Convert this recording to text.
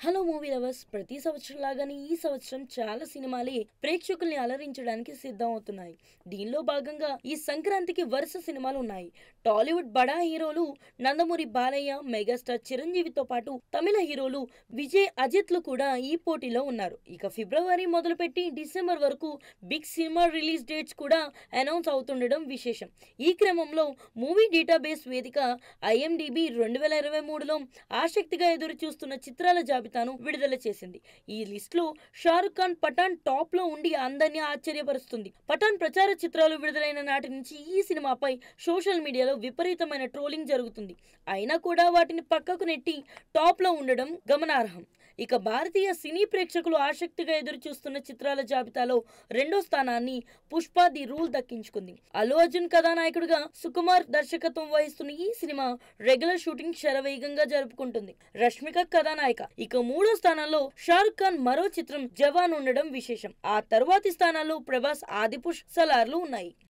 Hello movie lovers ప్రతి సంవత్సరం లాగానే ఈ సంవత్సరం చాలా సినిమాలే ప్రేక్షకుల్ని అలరించడానికి సిద్ధం అవుతున్నాయి దీనిలో భాగంగా ఈ సంక్రాంతికి వరుస సినిమాలు ఉన్నాయి టాలీవుడ్ బడా హీరోలు నందమూరి బాలయ్య మెగాస్టార్ చిరంజీవితో పాటు తమిళ హీరోలు విజయ్ అజిత్లు కూడా ఈ పోటీలో ఉన్నారు. ఇక ఫిబ్రవరి మొదలుపెట్టి డిసెంబర్ వరకు బిగ్ సినిమా రిలీజ్ డేట్స్ కూడా అనౌన్స్ అవుతుండడం విశేషం. ఈ క్రమంలో మూవీ డేటాబేస్ వేదిక ఐఎండిబి రెండు వేల ఇరవై మూడులో ఆసక్తిగా ఎదురు చూస్తున్న చిత్రాల జాబితాను విడుదల చేసింది. ఈ లిస్ట్లో షారుఖ్ ఖాన్ పఠాన్ టాప్లో ఉండి అందరినీ ఆశ్చర్యపరుస్తుంది. పఠాన్ ప్రచార చిత్రాలు విడుదలైన నాటి నుంచి ఈ సినిమాపై సోషల్ మీడియాలో విపరీతమైన ట్రోలింగ్ జరుగుతుంది. అయినా కూడా వాటిని పక్కకు నెట్టి టాప్లో ఉండడం గమనార్హం. ఇక భారతీయ సినీ ప్రేక్షకులు ఆసక్తిగా ఎదురు చూస్తున్న చిత్రాల జాబితాలో రెండో స్థానాన్ని పుష్ప ది రూల్ దక్కించుకుంది. అల్లు అర్జున్ కథానాయకుడిగా సుకుమార్ దర్శకత్వం వహిస్తున్న ఈ సినిమా రెగ్యులర్ షూటింగ్ శరవేగంగా జరుపుకుంటుంది. రష్మిక కథానాయిక. ఇక మూడో స్థానంలో షారుఖ్ ఖాన్ మరో చిత్రం జవాన్ ఉండడం విశేషం. ఆ తరువాతి స్థానాల్లో ప్రభాస్ ఆదిపుష్ సలార్లు ఉన్నాయి.